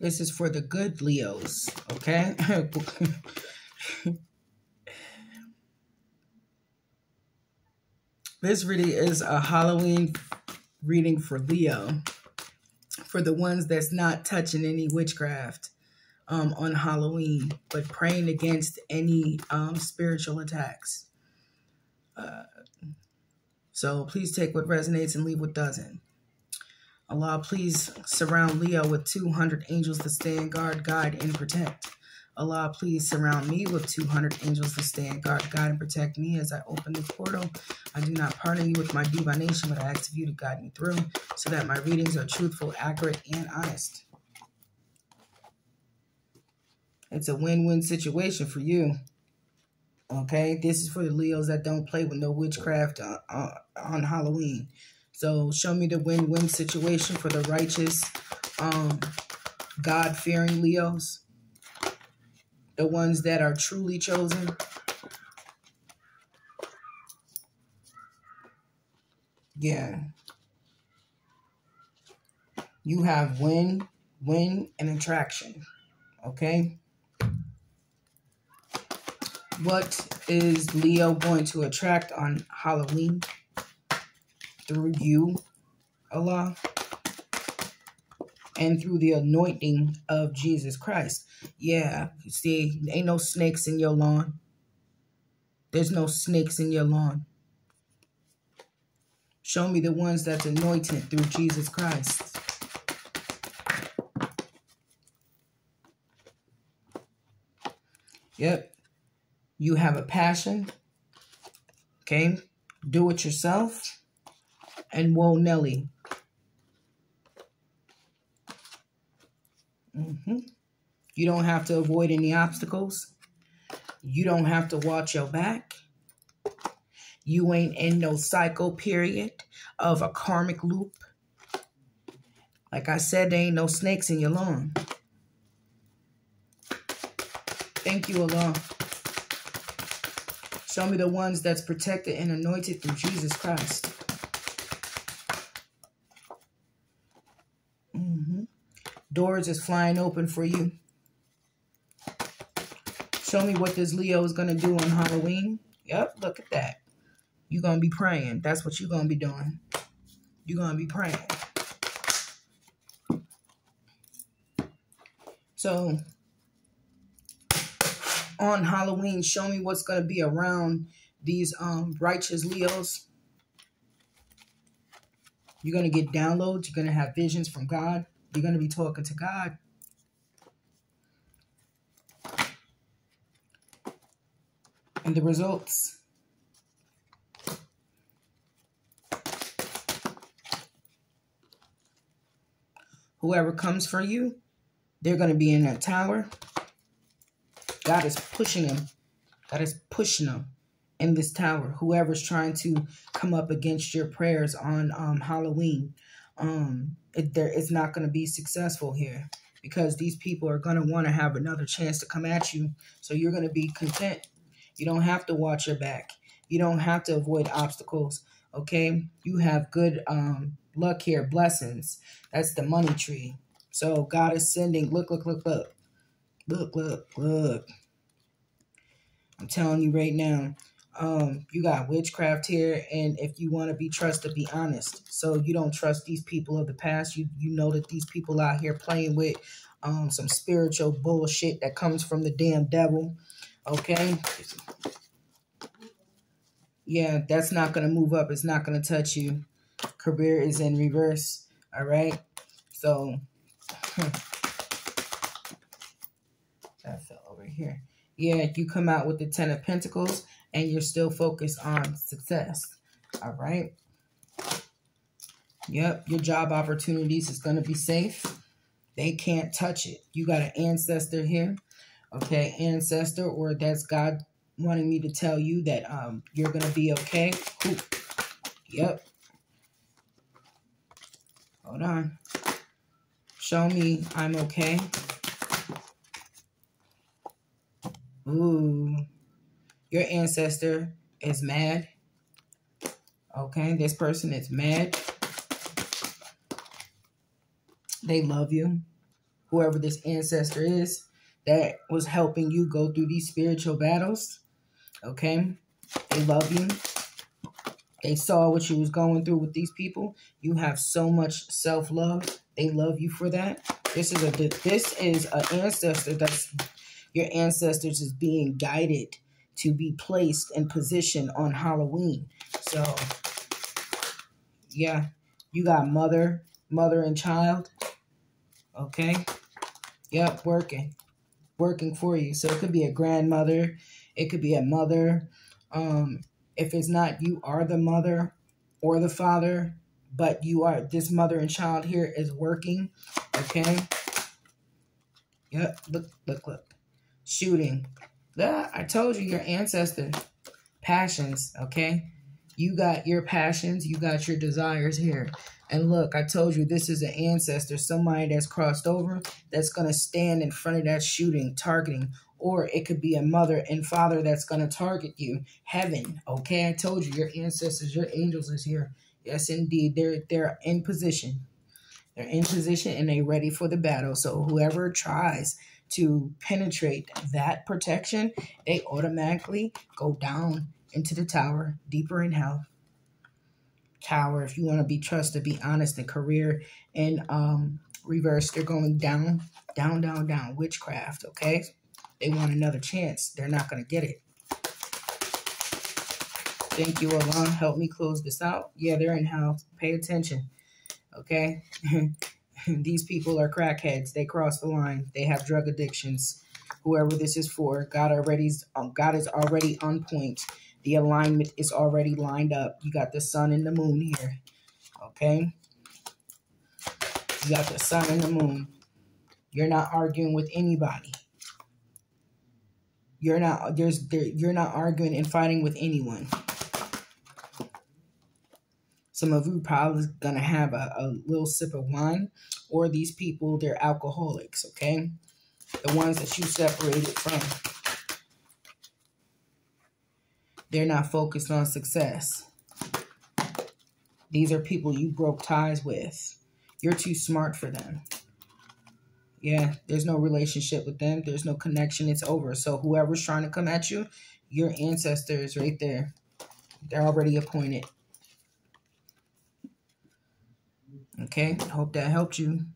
This is for the good Leos, okay? this really is a Halloween reading for Leo. For the ones that's not touching any witchcraft um, on Halloween, but praying against any um, spiritual attacks. Uh, so please take what resonates and leave what doesn't. Allah, please surround Leo with 200 angels to stand guard, guide, and protect. Allah, please surround me with 200 angels to stand guard, guide, and protect me as I open the portal. I do not partner you with my divination, but I ask of you to guide me through so that my readings are truthful, accurate, and honest. It's a win-win situation for you. Okay, this is for the Leos that don't play with no witchcraft on, uh, uh, on Halloween. So show me the win-win situation for the righteous, um, God-fearing Leos the ones that are truly chosen. Yeah. You have win, win, and attraction. Okay? What is Leo going to attract on Halloween? Through you, Allah and through the anointing of Jesus Christ. Yeah, you see, ain't no snakes in your lawn. There's no snakes in your lawn. Show me the ones that's anointed through Jesus Christ. Yep. You have a passion. Okay. Do it yourself. And whoa, Nelly. Mm-hmm. You don't have to avoid any obstacles. You don't have to watch your back. You ain't in no cycle period of a karmic loop. Like I said, there ain't no snakes in your lawn. Thank you, Allah. Show me the ones that's protected and anointed through Jesus Christ. Doors is flying open for you. Show me what this Leo is going to do on Halloween. Yep, look at that. You're going to be praying. That's what you're going to be doing. You're going to be praying. So, on Halloween, show me what's going to be around these um, righteous Leos. You're going to get downloads. You're going to have visions from God. You're going to be talking to God. And the results. Whoever comes for you, they're going to be in that tower. God is pushing them. God is pushing them in this tower. Whoever's trying to come up against your prayers on um, Halloween, um, it, there, it's not going to be successful here because these people are going to want to have another chance to come at you. So you're going to be content. You don't have to watch your back. You don't have to avoid obstacles. Okay. You have good um, luck here, blessings. That's the money tree. So God is sending, look, look, look, look. Look, look, look. I'm telling you right now, um, you got witchcraft here, and if you want to be trusted, be honest. So you don't trust these people of the past. You you know that these people out here playing with um some spiritual bullshit that comes from the damn devil. Okay. Yeah, that's not gonna move up. It's not gonna touch you. Career is in reverse. All right. So that fell over here. Yeah, you come out with the Ten of Pentacles and you're still focused on success. All right. Yep, your job opportunities is going to be safe. They can't touch it. You got an ancestor here. Okay, ancestor, or that's God wanting me to tell you that um you're going to be okay. Ooh. Yep. Hold on. Show me I'm okay. Ooh your ancestor is mad. Okay, this person is mad. They love you. whoever this ancestor is that was helping you go through these spiritual battles. Okay? They love you. They saw what you was going through with these people. You have so much self-love. They love you for that. This is a this is an ancestor that's your ancestors is being guided to be placed in position on Halloween. So yeah, you got mother, mother and child. Okay. Yep, working. Working for you. So it could be a grandmother. It could be a mother. Um, if it's not you are the mother or the father, but you are this mother and child here is working. Okay. Yep. Look, look, look. Shooting. Yeah, I told you your ancestor passions. Okay. You got your passions, you got your desires here. And look, I told you this is an ancestor, somebody that's crossed over that's going to stand in front of that shooting, targeting. Or it could be a mother and father that's going to target you. Heaven, okay? I told you, your ancestors, your angels is here. Yes, indeed. They're, they're in position. They're in position and they're ready for the battle. So whoever tries to penetrate that protection, they automatically go down into the tower, deeper in hell. Tower, if you want to be trusted, be honest, and career in um, reverse, they're going down, down, down, down. Witchcraft, okay? They want another chance. They're not going to get it. Thank you, Allah. Help me close this out. Yeah, they're in hell. Pay attention, okay? These people are crackheads. They cross the line. They have drug addictions. Whoever this is for, God already, um, God is already on point the alignment is already lined up. You got the sun and the moon here. Okay? You got the sun and the moon. You're not arguing with anybody. You're not there's there, you're not arguing and fighting with anyone. Some of you probably gonna have a, a little sip of wine, or these people they're alcoholics. Okay, the ones that you separated from. They're not focused on success. These are people you broke ties with. You're too smart for them. Yeah, there's no relationship with them. There's no connection. It's over. So whoever's trying to come at you, your ancestors right there. They're already appointed. Okay, hope that helped you.